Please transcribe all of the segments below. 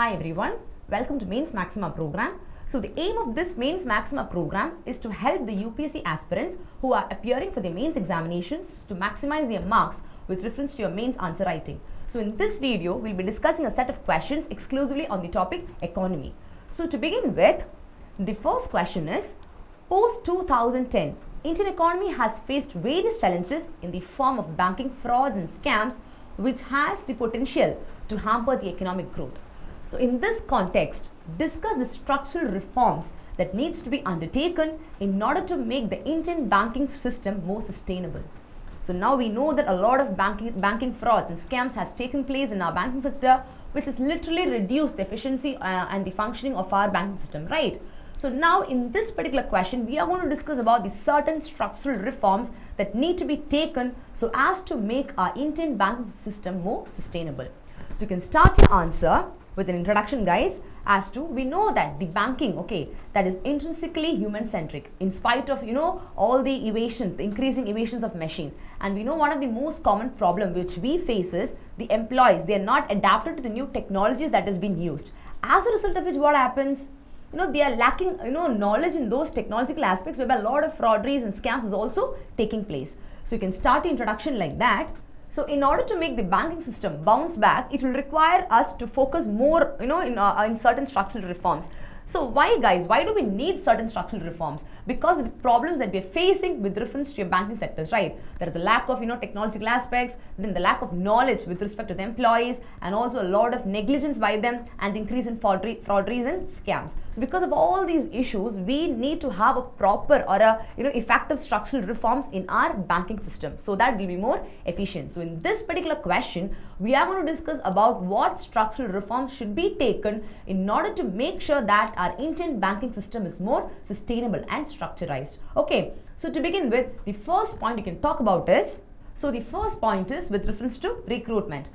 Hi everyone, welcome to Mains Maxima program. So the aim of this Mains Maxima program is to help the UPSC aspirants who are appearing for their mains examinations to maximize their marks with reference to your mains answer writing. So in this video, we'll be discussing a set of questions exclusively on the topic economy. So to begin with, the first question is post 2010, Indian economy has faced various challenges in the form of banking frauds and scams which has the potential to hamper the economic growth. So in this context, discuss the structural reforms that needs to be undertaken in order to make the Indian banking system more sustainable. So now we know that a lot of banking, banking fraud and scams has taken place in our banking sector, which has literally reduced the efficiency uh, and the functioning of our banking system, right? So now in this particular question, we are going to discuss about the certain structural reforms that need to be taken so as to make our Indian banking system more sustainable. So you can start your answer with an introduction guys as to we know that the banking okay that is intrinsically human centric in spite of you know all the evasion the increasing evasions of machine. And we know one of the most common problem which we face is the employees they are not adapted to the new technologies that has been used. As a result of which what happens? You know they are lacking you know knowledge in those technological aspects whereby a lot of frauderies and scams is also taking place. So you can start the introduction like that so in order to make the banking system bounce back, it will require us to focus more, you know, in, uh, in certain structural reforms. So why guys, why do we need certain structural reforms? Because of the problems that we're facing with reference to your banking sectors, right? There is a lack of, you know, technological aspects, then the lack of knowledge with respect to the employees, and also a lot of negligence by them, and the increase in frauderies and scams. So because of all these issues, we need to have a proper or a, you know, effective structural reforms in our banking system so that we'll be more efficient. So in this particular question, we are going to discuss about what structural reforms should be taken in order to make sure that our Indian banking system is more sustainable and structurized. Okay, so to begin with, the first point you can talk about is, so the first point is with reference to recruitment.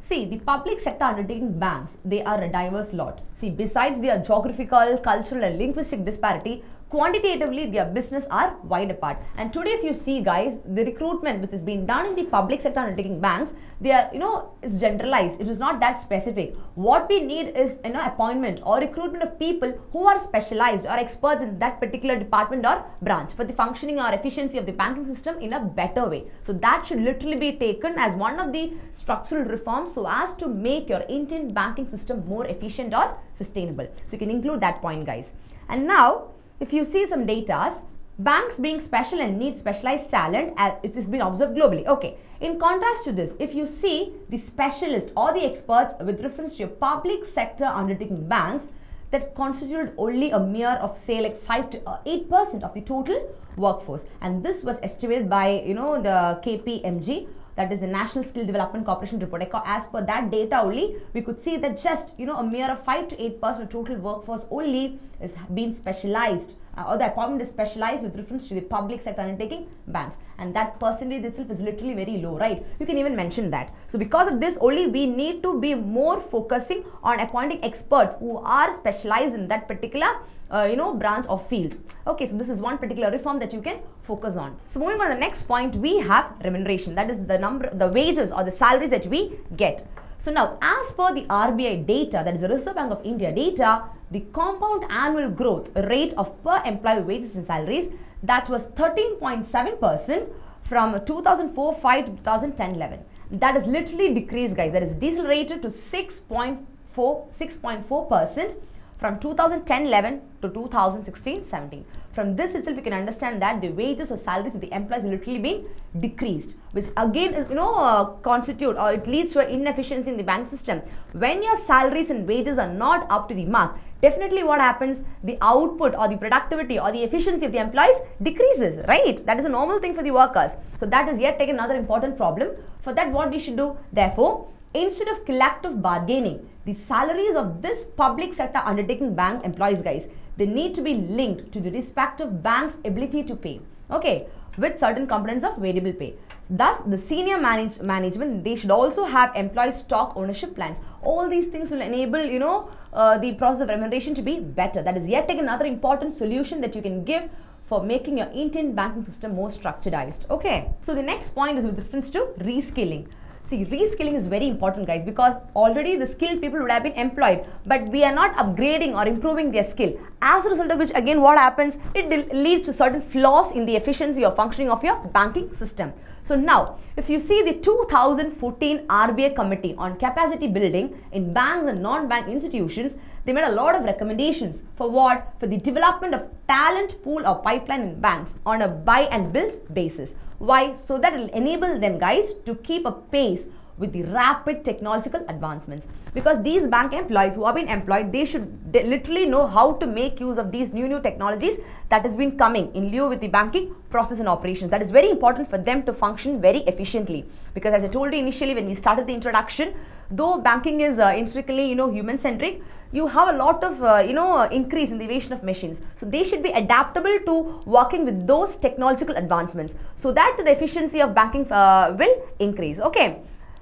See, the public sector undertaking banks, they are a diverse lot. See, besides their geographical, cultural and linguistic disparity, quantitatively their business are wide apart. And today if you see guys the recruitment which is being done in the public sector undertaking banks they are you know it's generalized. It is not that specific. What we need is you know appointment or recruitment of people who are specialized or experts in that particular department or branch for the functioning or efficiency of the banking system in a better way. So that should literally be taken as one of the structural reforms so as to make your indian banking system more efficient or sustainable. So you can include that point guys. And now if you see some data, banks being special and need specialized talent as it has been observed globally. Okay. In contrast to this, if you see the specialist or the experts with reference to your public sector undertaking banks that constituted only a mere of say like 5 to uh, 8% of the total workforce and this was estimated by you know the KPMG that is the National Skill Development Corporation report. As per that data only, we could see that just you know a mere five to eight percent of total workforce only is being specialized uh, or the appointment is specialized with reference to the public sector undertaking banks. And that percentage itself is literally very low right? You can even mention that. So because of this only we need to be more focusing on appointing experts who are specialized in that particular uh, you know branch or field. Okay so this is one particular reform that you can focus on. So moving on to the next point we have remuneration. That is the number the wages or the salaries that we get so now as per the RBI data that is the Reserve Bank of India data the compound annual growth rate of per employee wages and salaries that was 13.7% from 2004-5 to 2010-11 that is literally decreased guys. That is decelerated to 6.4 6.4% from 2010-11 to 2016-17 from this itself, you can understand that the wages or salaries of the employees literally being decreased, which again is, you know, uh, constitute or it leads to an inefficiency in the bank system. When your salaries and wages are not up to the mark, definitely what happens, the output or the productivity or the efficiency of the employees decreases, right? That is a normal thing for the workers. So that is yet taken another important problem. For that, what we should do, therefore, instead of collective bargaining, the salaries of this public sector undertaking bank employees, guys, they need to be linked to the respective bank's ability to pay. Okay, with certain components of variable pay. Thus, the senior manage management they should also have employee stock ownership plans. All these things will enable you know uh, the process of remuneration to be better. That is yet another important solution that you can give for making your Indian banking system more structuredized. Okay, so the next point is with reference to reskilling. See, reskilling is very important, guys, because already the skilled people would have been employed, but we are not upgrading or improving their skill. As a result of which, again, what happens? It leads to certain flaws in the efficiency or functioning of your banking system. So now, if you see the 2014 RBI Committee on Capacity Building in banks and non-bank institutions, they made a lot of recommendations for what? For the development of talent pool or pipeline in banks on a buy and build basis. Why? So that it will enable them guys to keep a pace with the rapid technological advancements. Because these bank employees who have been employed they should they literally know how to make use of these new new technologies that has been coming in lieu with the banking process and operations. That is very important for them to function very efficiently. Because as i told you initially when we started the introduction though banking is uh, intrinsically you know human centric you have a lot of uh, you know increase in the innovation of machines. So they should be adaptable to working with those technological advancements so that the efficiency of banking uh, will increase. Okay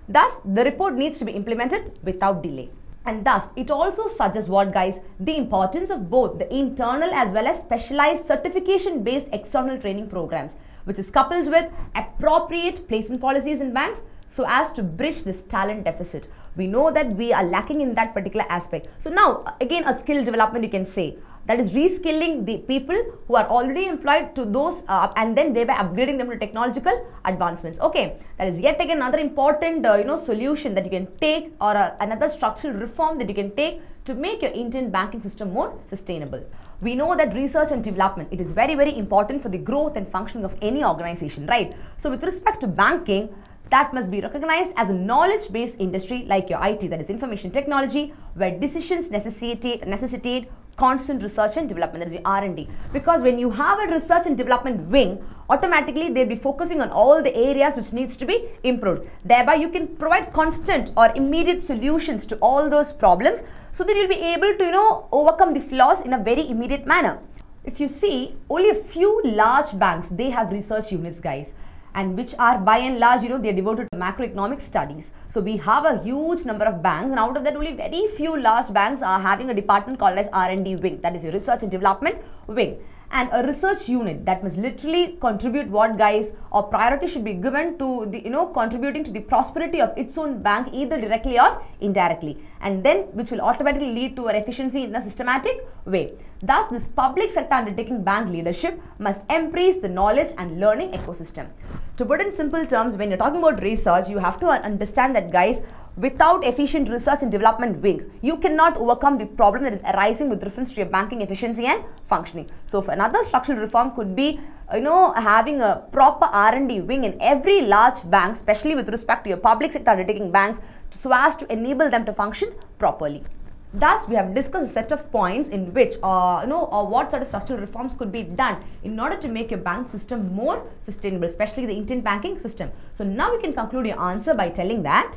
Thus, the report needs to be implemented without delay. And thus, it also suggests what guys, the importance of both the internal as well as specialized certification based external training programs, which is coupled with appropriate placement policies in banks so as to bridge this talent deficit. We know that we are lacking in that particular aspect. So now, again, a skill development you can say that is reskilling the people who are already employed to those uh, and then thereby upgrading them to technological advancements. Okay that is yet again another important uh, you know solution that you can take or uh, another structural reform that you can take to make your indian banking system more sustainable. We know that research and development it is very very important for the growth and functioning of any organization right? So with respect to banking that must be recognized as a knowledge-based industry like your IT, that is information technology, where decisions necessitate, necessitate constant research and development that is r&d because when you have a research and development wing automatically they'll be focusing on all the areas which needs to be improved. Thereby you can provide constant or immediate solutions to all those problems so that you'll be able to you know overcome the flaws in a very immediate manner. If you see only a few large banks they have research units guys and which are by and large, you know, they're devoted to macroeconomic studies. So we have a huge number of banks and out of that only very few large banks are having a department called as R&D wing, that is your research and development wing and a research unit that must literally contribute what guys or priority should be given to the you know contributing to the prosperity of its own bank either directly or indirectly and then which will automatically lead to an efficiency in a systematic way. Thus this public sector undertaking bank leadership must embrace the knowledge and learning ecosystem. To put in simple terms when you're talking about research you have to understand that guys without efficient research and development wing, you cannot overcome the problem that is arising with reference to your banking efficiency and functioning. So, another structural reform could be, you know, having a proper R&D wing in every large bank, especially with respect to your public sector undertaking banks, so as to enable them to function properly. Thus, we have discussed a set of points in which, uh, you know, uh, what sort of structural reforms could be done in order to make your bank system more sustainable, especially the Indian banking system. So now we can conclude your answer by telling that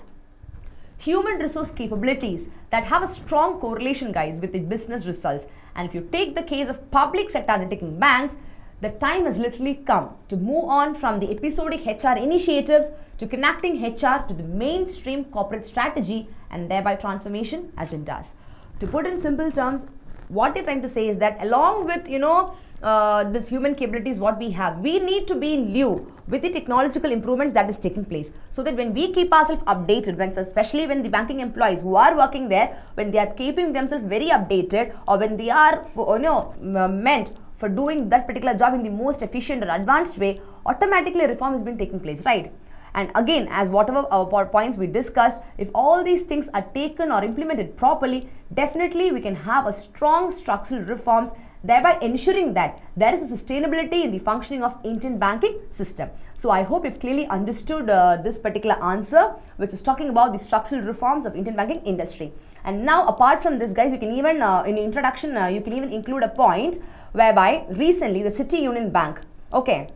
human resource capabilities that have a strong correlation guys with the business results and if you take the case of public sector undertaking banks the time has literally come to move on from the episodic HR initiatives to connecting HR to the mainstream corporate strategy and thereby transformation agendas. To put in simple terms, what they're trying to say is that along with you know uh, this human capabilities what we have we need to be in lieu with the technological improvements that is taking place. So that when we keep ourselves updated when especially when the banking employees who are working there when they are keeping themselves very updated or when they are you know uh, meant for doing that particular job in the most efficient or advanced way automatically reform has been taking place right? And again, as whatever our points we discussed, if all these things are taken or implemented properly, definitely we can have a strong structural reforms thereby ensuring that there is a sustainability in the functioning of Indian banking system. So I hope you've clearly understood uh, this particular answer, which is talking about the structural reforms of Indian banking industry. And now, apart from this, guys, you can even uh, in introduction, uh, you can even include a point whereby recently the City Union Bank, okay,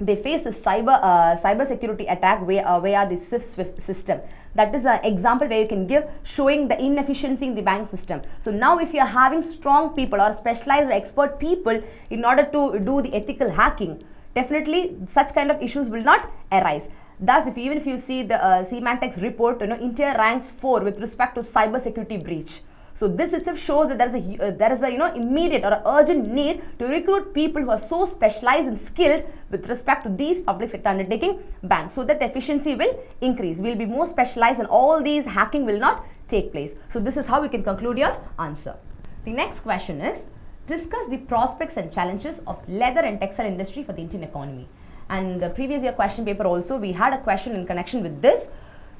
they faced a cyber uh, cyber security attack via, uh, via the SWIFT system. That is an example where you can give showing the inefficiency in the bank system. So now if you are having strong people or specialized or expert people in order to do the ethical hacking, definitely such kind of issues will not arise. Thus, if even if you see the uh, report, you know India ranks four with respect to cyber security breach. So this itself shows that there is a uh, there is a you know immediate or urgent need to recruit people who are so specialized and skilled with respect to these public sector undertaking banks, so that the efficiency will increase. We'll be more specialized, and all these hacking will not take place. So this is how we can conclude your answer. The next question is discuss the prospects and challenges of leather and textile industry for the Indian economy. And the previous year question paper also we had a question in connection with this.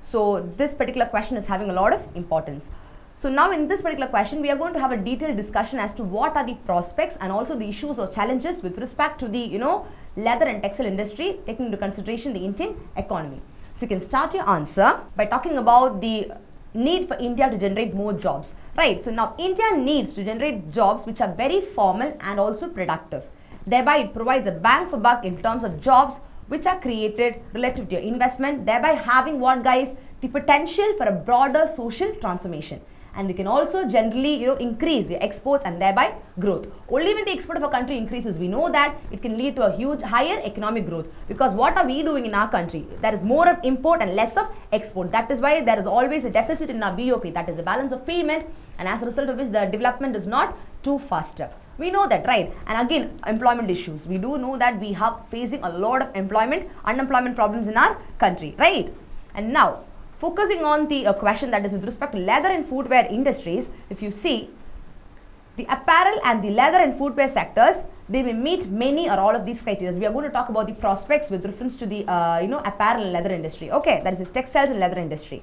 So this particular question is having a lot of importance. So now in this particular question, we are going to have a detailed discussion as to what are the prospects and also the issues or challenges with respect to the, you know, leather and textile industry, taking into consideration the Indian economy. So you can start your answer by talking about the need for India to generate more jobs, right? So now India needs to generate jobs which are very formal and also productive. Thereby it provides a bang for buck in terms of jobs which are created relative to your investment, thereby having what guys, the potential for a broader social transformation and we can also generally you know increase the exports and thereby growth. Only when the export of a country increases we know that it can lead to a huge higher economic growth. Because what are we doing in our country? There is more of import and less of export. That is why there is always a deficit in our BOP that is the balance of payment. And as a result of which the development is not too faster we know that right? And again employment issues. We do know that we have facing a lot of employment unemployment problems in our country right? And now focusing on the uh, question that is with respect to leather and footwear industries, if you see the apparel and the leather and footwear sectors, they may meet many or all of these criteria. We are going to talk about the prospects with reference to the uh, you know apparel and leather industry. Okay, that is textiles and leather industry.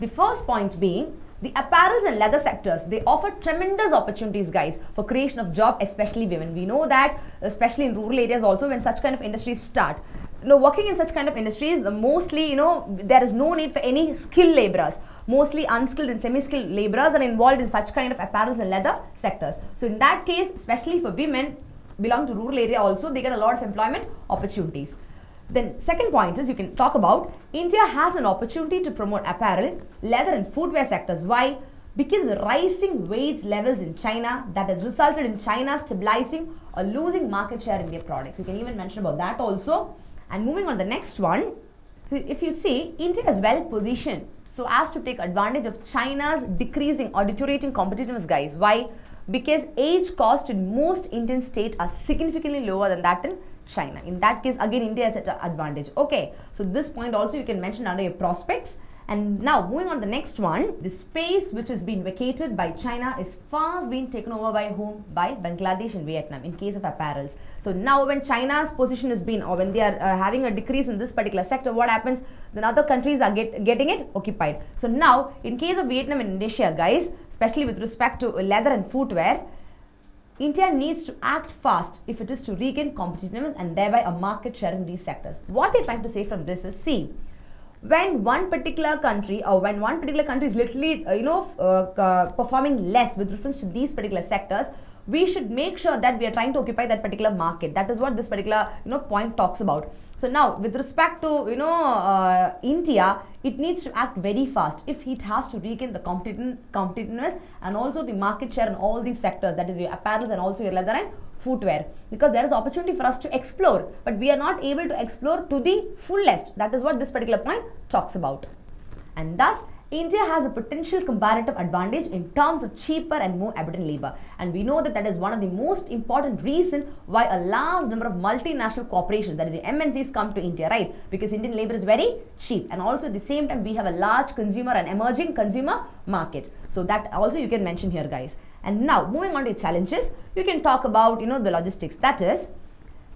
The first point being the apparels and leather sectors they offer tremendous opportunities guys for creation of job especially women we know that especially in rural areas also when such kind of industries start you know, working in such kind of industries, the mostly, you know, there is no need for any skilled laborers. Mostly unskilled and semi-skilled laborers are involved in such kind of apparels and leather sectors. So in that case, especially for women belong to rural area also, they get a lot of employment opportunities. Then second point is you can talk about India has an opportunity to promote apparel, leather and footwear sectors. Why? Because the rising wage levels in China that has resulted in China stabilizing or losing market share in their products. You can even mention about that also. And moving on the next one, if you see, India is well positioned so as to take advantage of China's decreasing or deteriorating competitiveness, guys. Why? Because age cost in most Indian states are significantly lower than that in China. In that case, again, India has an advantage. Okay, so this point also you can mention under your prospects and now moving on to the next one, the space which has been vacated by China is fast being taken over by whom? By Bangladesh and Vietnam in case of apparels. So now when China's position has been or when they are uh, having a decrease in this particular sector, what happens? Then other countries are get, getting it occupied. So now in case of Vietnam and Indonesia guys, especially with respect to leather and footwear, India needs to act fast if it is to regain competitiveness and thereby a market share in these sectors. What they're trying to say from this is see, when one particular country or when one particular country is literally uh, you know uh, performing less with reference to these particular sectors we should make sure that we are trying to occupy that particular market. That is what this particular you know point talks about. So now with respect to you know uh, india it needs to act very fast. If it has to regain the competitiveness and also the market share in all these sectors that is your apparel and also your leather and footwear because there is opportunity for us to explore but we are not able to explore to the fullest. That is what this particular point talks about. And thus India has a potential comparative advantage in terms of cheaper and more abundant labor. And we know that that is one of the most important reasons why a large number of multinational corporations, that is the MNCs, come to India, right? Because Indian labor is very cheap. And also at the same time, we have a large consumer and emerging consumer market. So that also you can mention here, guys. And now moving on to challenges, you can talk about, you know, the logistics. That is,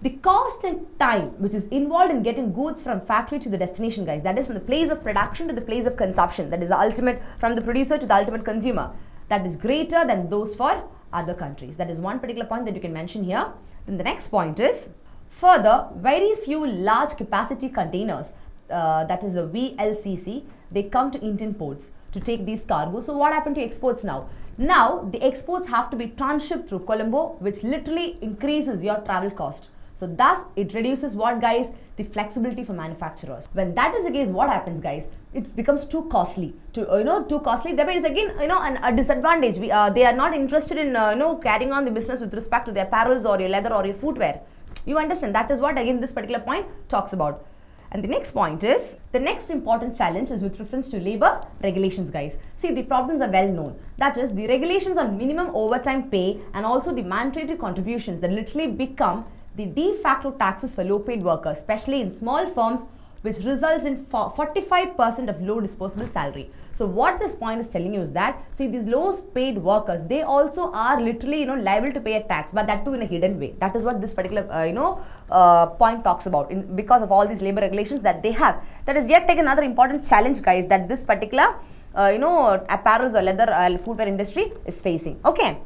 the cost and time which is involved in getting goods from factory to the destination guys that is from the place of production to the place of consumption. That is the ultimate from the producer to the ultimate consumer. That is greater than those for other countries. That is one particular point that you can mention here. Then the next point is further very few large capacity containers uh, that is the VLCC they come to Indian ports to take these cargoes. So what happened to exports now? Now, the exports have to be transshipped through Colombo, which literally increases your travel cost. So thus, it reduces what guys? The flexibility for manufacturers. When that is the case, what happens guys? It becomes too costly. To, you know, too costly. There is again, you know, an, a disadvantage. We, uh, they are not interested in, uh, you know, carrying on the business with respect to their apparels or your leather or your footwear. You understand? That is what again this particular point talks about. And the next point is the next important challenge is with reference to labor regulations, guys. See, the problems are well known. That is, the regulations on minimum overtime pay and also the mandatory contributions that literally become the de facto taxes for low paid workers, especially in small firms which results in 45% of low disposable salary. So what this point is telling you is that see these low paid workers they also are literally you know liable to pay a tax but that too in a hidden way. That is what this particular uh, you know uh, point talks about in, because of all these labor regulations that they have. That is yet take another important challenge guys that this particular uh, you know apparels or leather uh, footwear industry is facing. Okay.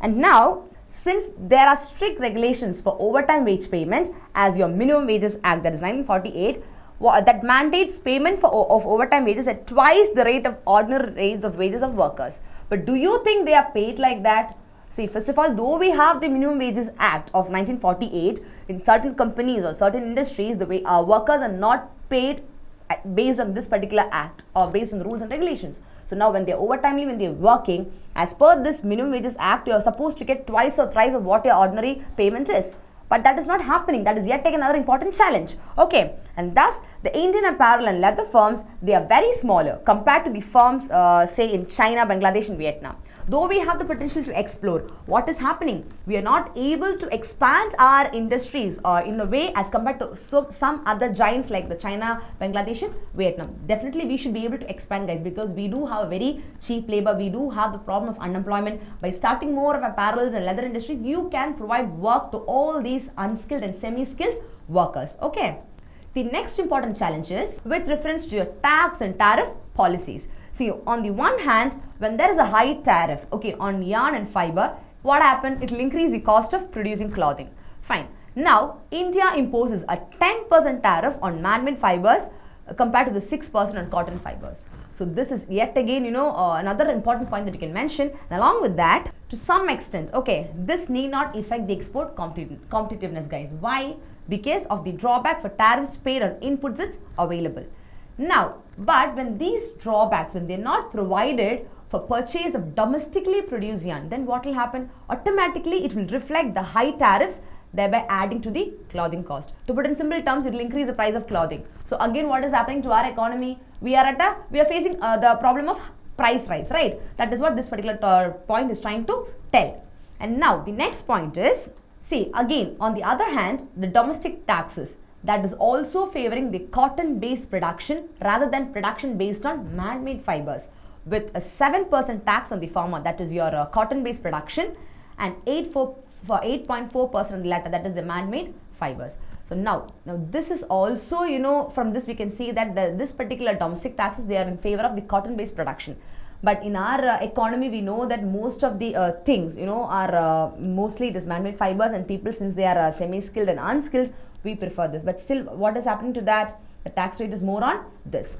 And now since there are strict regulations for overtime wage payment as your minimum wages act that is 1948 that mandates payment for, of overtime wages at twice the rate of ordinary rates of wages of workers. But do you think they are paid like that? See, first of all, though we have the Minimum Wages Act of 1948, in certain companies or certain industries, the way our workers are not paid uh, based on this particular act or based on the rules and regulations. So now when they're overtimely, when they're working, as per this Minimum Wages Act, you're supposed to get twice or thrice of what your ordinary payment is. But that is not happening. That is yet another important challenge. Okay. And thus, the Indian apparel and leather firms, they are very smaller compared to the firms, uh, say, in China, Bangladesh, and Vietnam though we have the potential to explore what is happening? We are not able to expand our industries uh, in a way as compared to so, some other giants like the china bangladesh vietnam. Definitely we should be able to expand guys because we do have a very cheap labor. We do have the problem of unemployment. By starting more of apparels and leather industries you can provide work to all these unskilled and semi-skilled workers. Okay. The next important challenge is with reference to your tax and tariff policies. See, on the one hand, when there is a high tariff, okay, on yarn and fiber, what happened? It will increase the cost of producing clothing. Fine. Now, India imposes a 10% tariff on man-made fibers uh, compared to the 6% on cotton fibers. So this is yet again, you know, uh, another important point that you can mention. And along with that, to some extent, okay, this need not affect the export competitiveness, guys. Why? Because of the drawback for tariffs paid on inputs it's available. Now, but when these drawbacks, when they're not provided for purchase of domestically produced yarn, then what will happen? Automatically, it will reflect the high tariffs thereby adding to the clothing cost. To put in simple terms, it will increase the price of clothing. So again, what is happening to our economy? We are at a, we are facing uh, the problem of price rise, right? That is what this particular uh, point is trying to tell. And now the next point is, see again, on the other hand, the domestic taxes that is also favoring the cotton based production rather than production based on man made fibers with a 7% tax on the former, that is your uh, cotton based production and 8 for 8.4% on the latter that is the man made fibers. So now now this is also you know from this we can see that the, this particular domestic taxes they are in favor of the cotton based production. But in our uh, economy we know that most of the uh, things you know are uh, mostly this man-made fibers and people since they are uh, semi-skilled and unskilled we prefer this. But still what is happening to that? The tax rate is more on this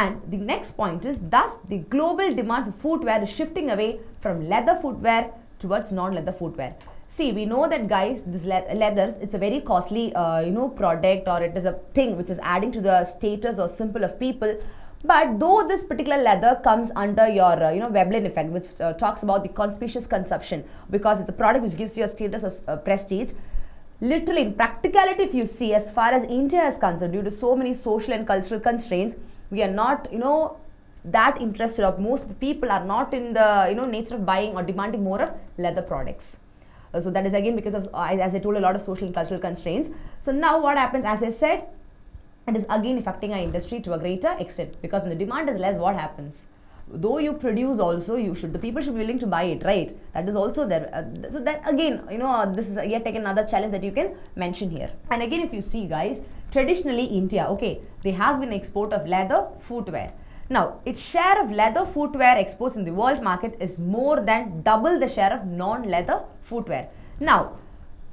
and the next point is thus the global demand for footwear is shifting away from leather footwear towards non-leather footwear. See we know that guys this le- leathers it's a very costly uh, you know product or it is a thing which is adding to the status or symbol of people. But though this particular leather comes under your uh, you know Veblen effect which uh, talks about the conspicuous consumption because it's a product which gives you a status of uh, prestige literally in practicality if you see as far as india is concerned due to so many social and cultural constraints we are not you know that interested most of the people are not in the you know nature of buying or demanding more of leather products. Uh, so that is again because of as i told a lot of social and cultural constraints. So now what happens as i said it is again affecting our industry to a greater extent because when the demand is less what happens? Though you produce also you should the people should be willing to buy it right? That is also there. Uh, so that again you know uh, this is yet again another challenge that you can mention here. And again if you see guys traditionally india okay there has been export of leather footwear. Now its share of leather footwear exports in the world market is more than double the share of non-leather footwear. Now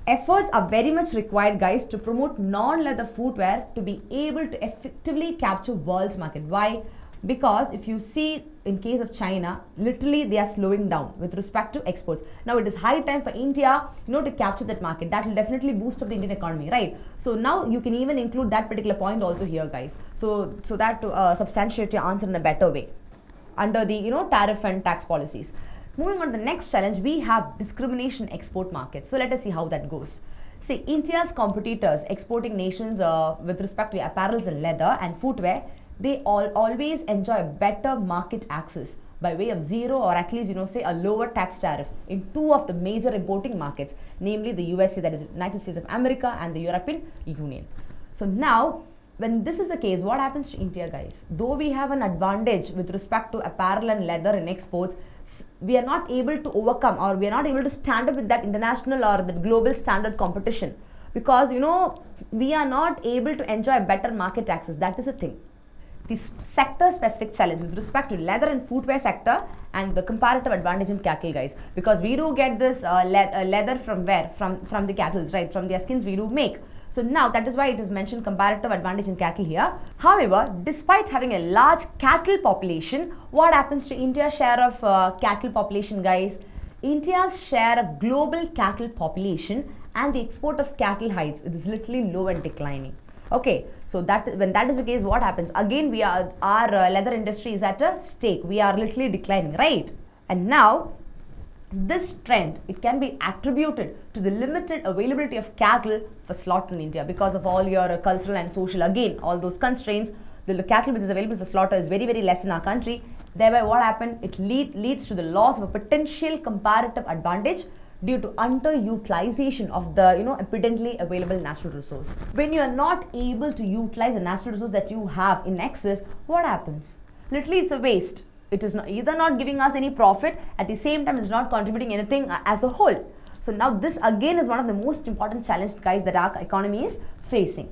efforts are very much required guys to promote non-leather footwear to be able to effectively capture world's market. Why because if you see in case of China, literally they are slowing down with respect to exports. Now it is high time for India, you know, to capture that market. That will definitely boost up the Indian economy, right? So now you can even include that particular point also here, guys. So so that to uh, substantiate your answer in a better way under the you know tariff and tax policies. Moving on to the next challenge, we have discrimination export markets. So let us see how that goes. See, India's competitors, exporting nations uh, with respect to apparels and leather and footwear, they all always enjoy better market access by way of zero or at least you know say a lower tax tariff in two of the major importing markets namely the USA that is United States of America and the European Union. So now when this is the case what happens to India guys? Though we have an advantage with respect to apparel and leather in exports we are not able to overcome or we are not able to stand up with that international or the global standard competition because you know we are not able to enjoy better market access. That is the thing the sector specific challenge with respect to leather and footwear sector and the comparative advantage in cattle guys. Because we do get this uh, le- uh, leather from where? From from the cattle right? From their skins we do make. So now that is why it is mentioned comparative advantage in cattle here. However despite having a large cattle population what happens to india's share of uh, cattle population guys? India's share of global cattle population and the export of cattle hides is literally low and declining okay so that when that is the case what happens? Again we are our uh, leather industry is at a stake. We are literally declining right? And now this trend it can be attributed to the limited availability of cattle for slaughter in india because of all your uh, cultural and social again all those constraints. The cattle which is available for slaughter is very very less in our country. Thereby what happened? It lead, leads to the loss of a potential comparative advantage due to underutilization of the you know evidently available natural resource. When you are not able to utilize the natural resource that you have in excess, what happens? Literally, it's a waste. It is not, either not giving us any profit, at the same time, it's not contributing anything uh, as a whole. So now this again is one of the most important challenges, guys, that our economy is facing.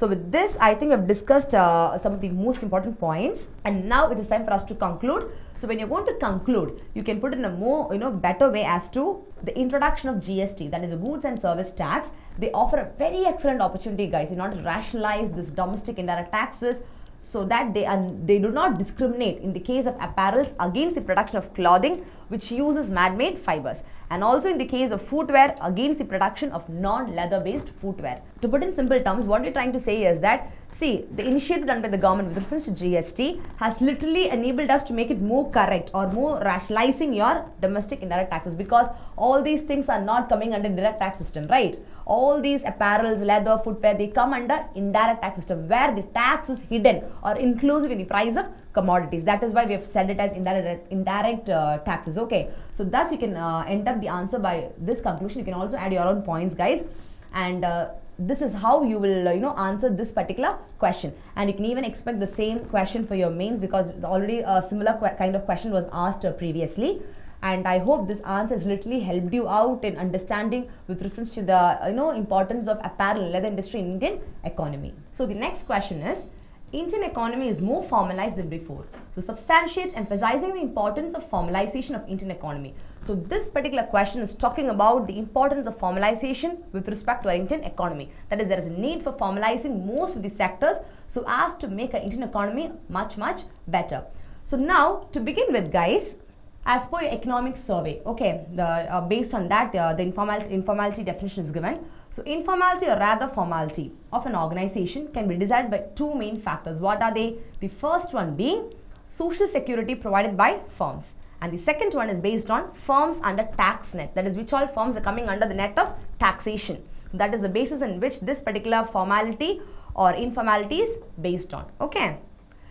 So with this, I think we've discussed uh, some of the most important points, and now it is time for us to conclude. So when you're going to conclude, you can put in a more, you know, better way as to the introduction of GST, that is a goods and service tax. They offer a very excellent opportunity, guys, in order to rationalize this domestic indirect taxes so that they are, they do not discriminate in the case of apparels against the production of clothing which uses man-made fibers and also in the case of footwear against the production of non-leather based footwear. To put in simple terms, what we're trying to say is that, see, the initiative done by the government with reference to GST has literally enabled us to make it more correct or more rationalizing your domestic indirect taxes because all these things are not coming under direct tax system, right? All these apparels, leather, footwear, they come under indirect tax system where the tax is hidden or inclusive in the price of commodities. That is why we have said it as indirect, indirect uh, taxes. Okay. So thus you can uh, end up the answer by this conclusion. You can also add your own points, guys. And uh, this is how you will, uh, you know, answer this particular question. And you can even expect the same question for your mains because already a similar kind of question was asked uh, previously and i hope this answer has literally helped you out in understanding with reference to the you know importance of apparel leather industry in indian economy so the next question is Indian economy is more formalized than before. So substantiates emphasizing the importance of formalization of Indian economy. So this particular question is talking about the importance of formalization with respect to our Indian economy. That is, there is a need for formalizing most of the sectors so as to make our Indian economy much, much better. So now, to begin with guys, as per your economic survey, okay, the, uh, based on that, uh, the informality, informality definition is given. So informality or rather formality of an organization can be decided by two main factors. What are they? The first one being social security provided by firms. And the second one is based on firms under tax net. That is which all firms are coming under the net of taxation. That is the basis in which this particular formality or informality is based on. Okay.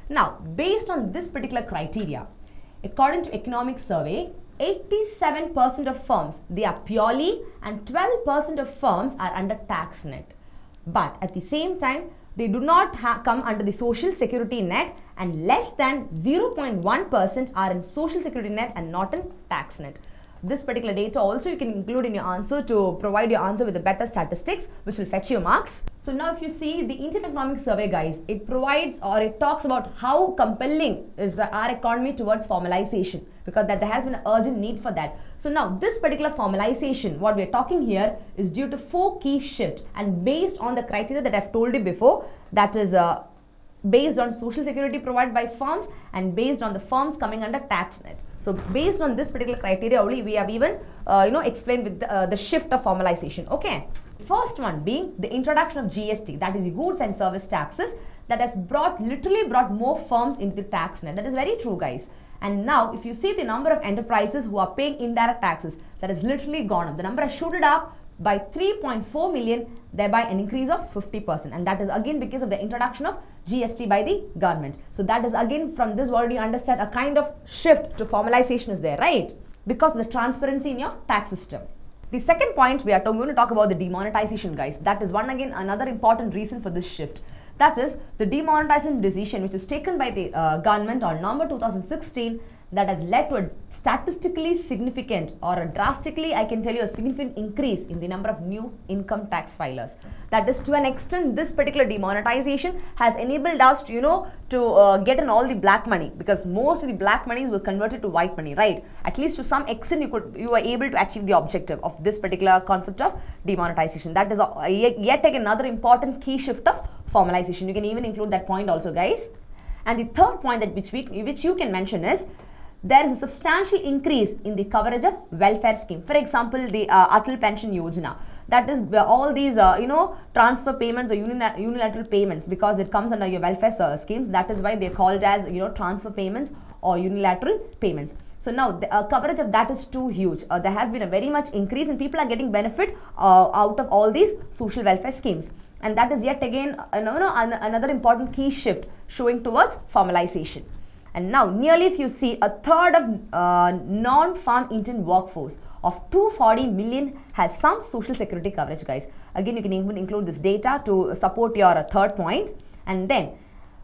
Now, based on this particular criteria, according to economic survey, 87% of firms they are purely and 12% of firms are under tax net. But at the same time they do not come under the social security net and less than 0.1% are in social security net and not in tax net this particular data also you can include in your answer to provide your answer with the better statistics which will fetch your marks. So now if you see the Indian Economic Survey guys, it provides or it talks about how compelling is our economy towards formalization because that there has been an urgent need for that. So now this particular formalization, what we are talking here is due to four key shifts and based on the criteria that I've told you before, that is uh, based on social security provided by firms and based on the firms coming under tax net. So based on this particular criteria only we have even uh, you know explained with the, uh, the shift of formalization. Okay. First one being the introduction of GST that is goods and service taxes that has brought literally brought more firms into the tax net. That is very true guys. And now if you see the number of enterprises who are paying indirect taxes that has literally gone up. The number has shooted up by 3.4 million, thereby an increase of 50%. And that is again because of the introduction of GST by the government. So that is again from this word you understand a kind of shift to formalization is there, right? Because the transparency in your tax system. The second point we are going to talk about the demonetization, guys. That is one again another important reason for this shift. That is the demonetization decision which is taken by the uh, government on November 2016 that has led to a statistically significant or a drastically, I can tell you, a significant increase in the number of new income tax filers. That is to an extent, this particular demonetization has enabled us to, you know, to uh, get in all the black money because most of the black monies were converted to white money, right? At least to some extent, you could, you were able to achieve the objective of this particular concept of demonetization. That is a, yet again another important key shift of formalization. You can even include that point also, guys. And the third point that which we, which you can mention is there is a substantial increase in the coverage of welfare scheme. For example, the uh, Atal Pension Yojana. That is uh, all these, uh, you know, transfer payments or unilateral payments because it comes under your welfare uh, schemes. That is why they are called as, you know, transfer payments or unilateral payments. So now the uh, coverage of that is too huge. Uh, there has been a very much increase and people are getting benefit uh, out of all these social welfare schemes. And that is yet again uh, no, no, another important key shift showing towards formalization. And now, nearly if you see a third of uh, non-farm Indian workforce of 240 million has some social security coverage, guys. Again, you can even include this data to support your uh, third point. And then,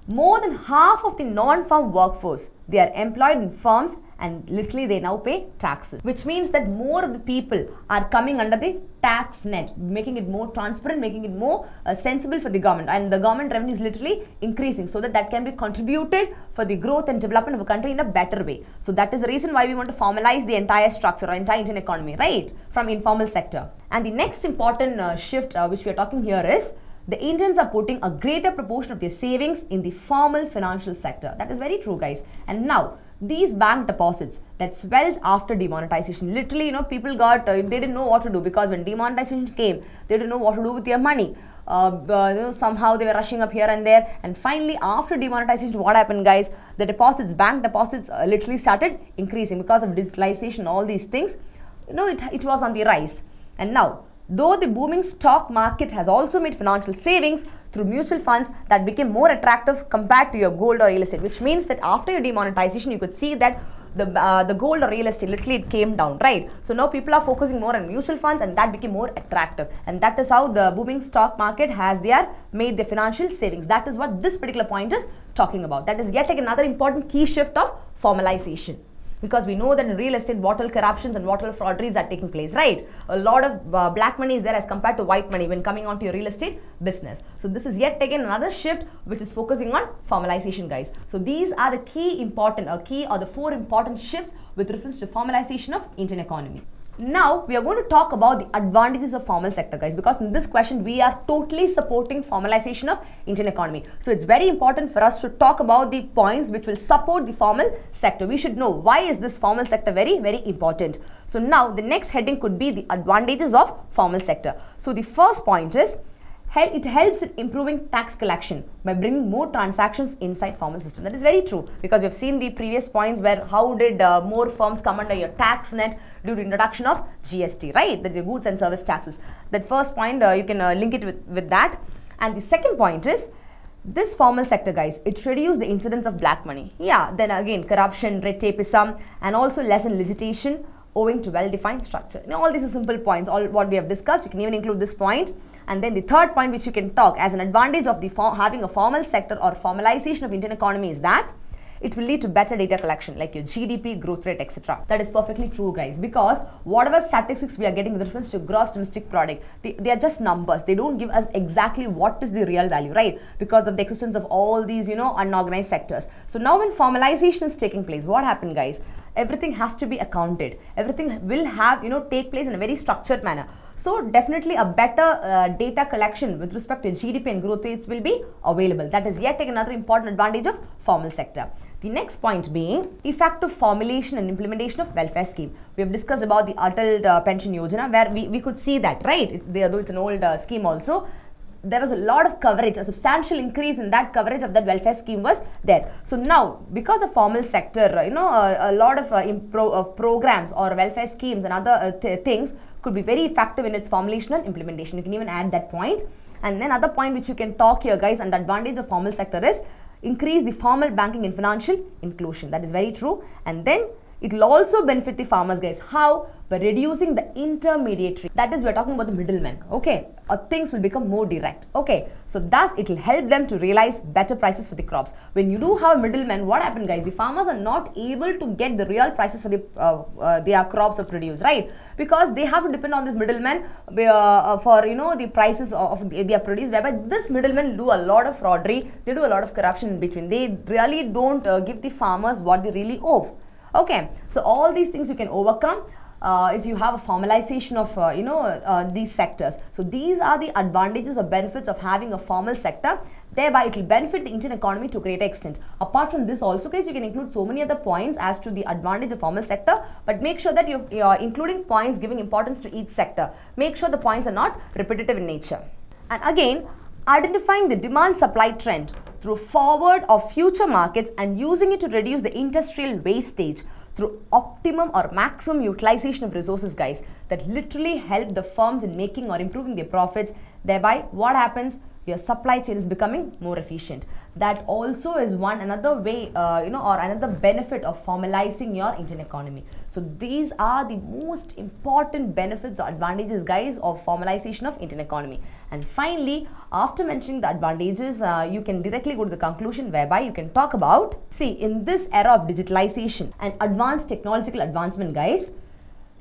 more than half of the non-farm workforce, they are employed in firms and literally they now pay taxes. Which means that more of the people are coming under the tax net making it more transparent making it more uh, sensible for the government. And the government revenue is literally increasing. So that that can be contributed for the growth and development of a country in a better way. So that is the reason why we want to formalize the entire structure or entire Indian economy right? From informal sector. And the next important uh, shift uh, which we are talking here is the Indians are putting a greater proportion of their savings in the formal financial sector. That is very true, guys. And now, these bank deposits that swelled after demonetization. Literally you know people got uh, they didn't know what to do because when demonetization came they didn't know what to do with their money. Uh, uh, you know, somehow they were rushing up here and there. And finally after demonetization what happened guys? The deposits bank deposits uh, literally started increasing because of digitalization all these things. You know it, it was on the rise. And now Though the booming stock market has also made financial savings through mutual funds that became more attractive compared to your gold or real estate, which means that after your demonetization, you could see that the, uh, the gold or real estate literally it came down, right? So now people are focusing more on mutual funds and that became more attractive. And that is how the booming stock market has their made their financial savings. That is what this particular point is talking about. That is yet another important key shift of formalization because we know that in real estate, bottle corruptions and bottle frauderies are taking place, right? A lot of uh, black money is there as compared to white money when coming onto your real estate business. So this is yet again another shift which is focusing on formalization, guys. So these are the key important, or key or the four important shifts with reference to formalization of Indian economy. Now, we are going to talk about the advantages of formal sector, guys, because in this question, we are totally supporting formalization of Indian economy. So, it's very important for us to talk about the points which will support the formal sector. We should know why is this formal sector very, very important. So, now the next heading could be the advantages of formal sector. So, the first point is it helps in improving tax collection by bringing more transactions inside formal system. That is very true because we have seen the previous points where how did uh, more firms come under your tax net due to introduction of GST, right? That is your goods and service taxes. That first point uh, you can uh, link it with, with that. And the second point is this formal sector guys it reduced the incidence of black money yeah then again corruption red tapeism and also lessen legislation owing to well-defined structure now all these are simple points all what we have discussed you can even include this point and then the third point which you can talk as an advantage of the having a formal sector or formalization of Indian economy is that it will lead to better data collection like your GDP, growth rate, etc. That is perfectly true, guys, because whatever statistics we are getting with reference to gross domestic product, they, they are just numbers. They don't give us exactly what is the real value, right? Because of the existence of all these, you know, unorganized sectors. So now when formalization is taking place, what happened, guys? Everything has to be accounted. Everything will have, you know, take place in a very structured manner. So definitely a better uh, data collection with respect to GDP and growth rates will be available. That is yet another important advantage of formal sector. The next point being effective formulation and implementation of welfare scheme. We have discussed about the Atal uh, Pension Yojana where we, we could see that, right? It, though it's an old uh, scheme also, there was a lot of coverage, a substantial increase in that coverage of that welfare scheme was there. So now, because the formal sector, you know, a, a lot of, uh, impro- of programs or welfare schemes and other uh, th- things could be very effective in its formulation and implementation. You can even add that point. And then other point which you can talk here, guys, and the advantage of formal sector is increase the formal banking and financial inclusion. That is very true. And then it will also benefit the farmers, guys. How? By reducing the intermediary. That is, we're talking about the middlemen. Okay, or things will become more direct. Okay, so thus it will help them to realize better prices for the crops. When you do have a middleman, what happens, guys? The farmers are not able to get the real prices for the uh, uh, their crops or produce, right? Because they have to depend on this middleman uh, uh, for you know the prices of, of their produce. Whereby this middleman do a lot of fraudery, they do a lot of corruption in between. They really don't uh, give the farmers what they really owe okay so all these things you can overcome uh, if you have a formalization of uh, you know uh, these sectors. So these are the advantages or benefits of having a formal sector. Thereby it will benefit the indian economy to a greater extent. Apart from this also guys you can include so many other points as to the advantage of formal sector. But make sure that you're, you're including points giving importance to each sector. Make sure the points are not repetitive in nature. And again identifying the demand supply trend through forward or future markets and using it to reduce the industrial wastage through optimum or maximum utilization of resources guys that literally help the firms in making or improving their profits. Thereby what happens? Your supply chain is becoming more efficient. That also is one another way uh, you know or another benefit of formalizing your indian economy so these are the most important benefits or advantages guys of formalization of indian economy and finally after mentioning the advantages uh, you can directly go to the conclusion whereby you can talk about see in this era of digitalization and advanced technological advancement guys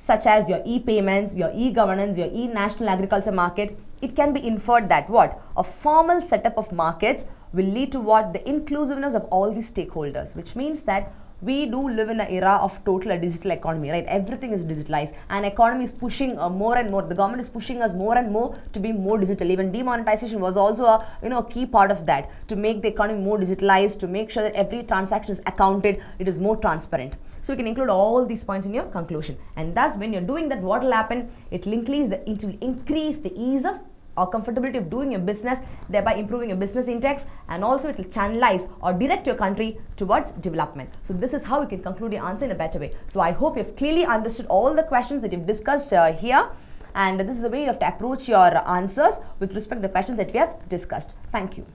such as your e-payments, your e-governance, your e-national agriculture market, it can be inferred that what? A formal setup of markets will lead to what? The inclusiveness of all the stakeholders, which means that we do live in an era of total digital economy, right? Everything is digitalized, and economy is pushing uh, more and more. The government is pushing us more and more to be more digital. Even demonetization was also a you know a key part of that to make the economy more digitalized, to make sure that every transaction is accounted, it is more transparent. So you can include all these points in your conclusion, and thus when you're doing that, what will happen? It increase the it will increase the ease of or comfortability of doing your business, thereby improving your business index, and also it will channelize or direct your country towards development. So this is how you can conclude your answer in a better way. So I hope you've clearly understood all the questions that you've discussed uh, here. And this is the way you have to approach your answers with respect to the questions that we have discussed. Thank you.